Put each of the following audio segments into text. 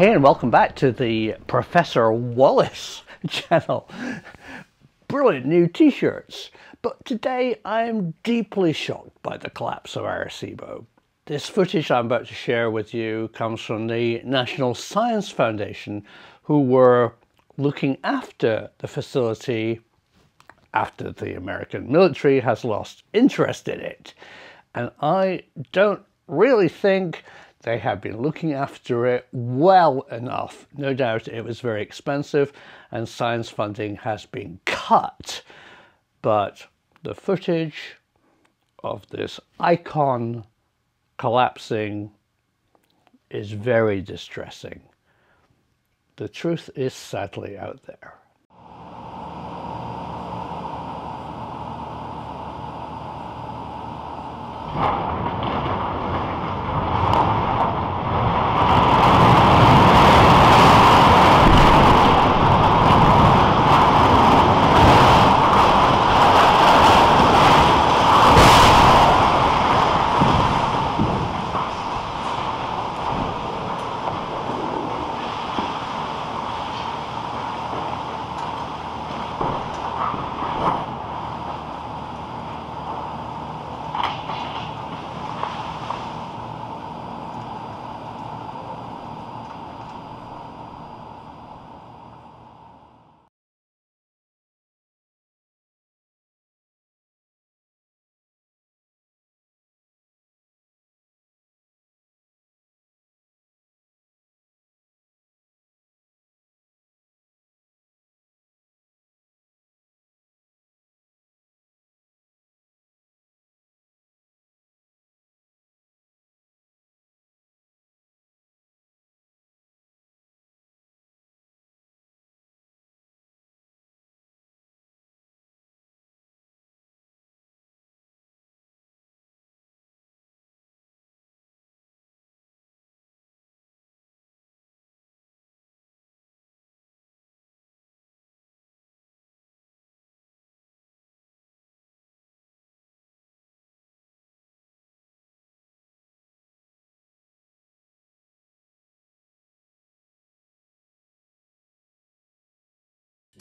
Hey, and welcome back to the Professor Wallace channel. Brilliant new t shirts. But today I am deeply shocked by the collapse of Arecibo. This footage I'm about to share with you comes from the National Science Foundation, who were looking after the facility after the American military has lost interest in it. And I don't really think they have been looking after it well enough. No doubt it was very expensive and science funding has been cut. But the footage of this icon collapsing is very distressing. The truth is sadly out there.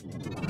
You